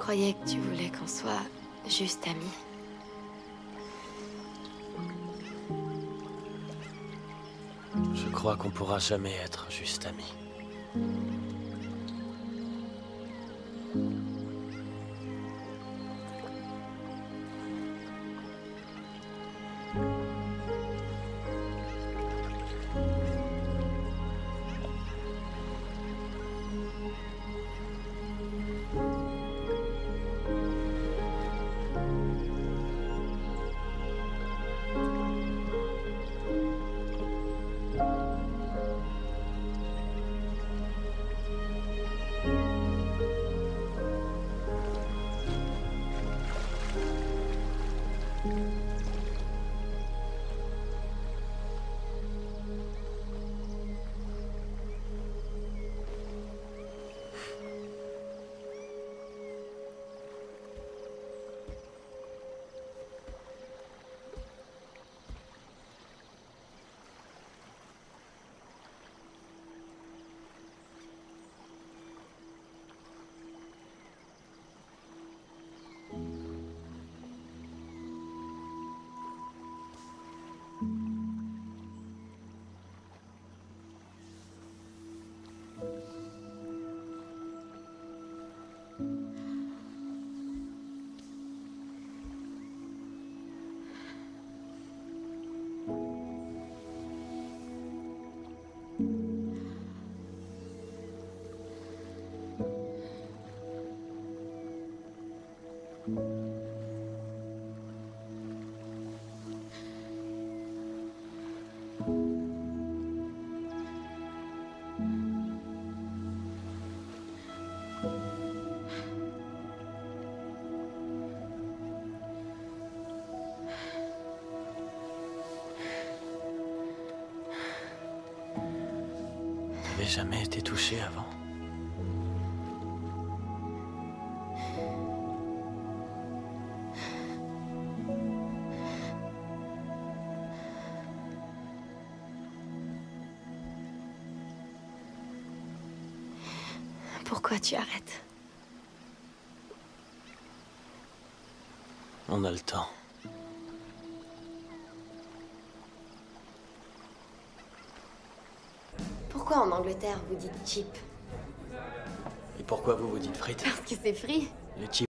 croyais que tu voulais qu'on soit juste amis. Je crois qu'on pourra jamais être juste amis. Jamais été touché avant? Pourquoi tu arrêtes On a le temps. Pourquoi en Angleterre vous dites cheap? Et pourquoi vous vous dites frites? Parce que c'est. Les chips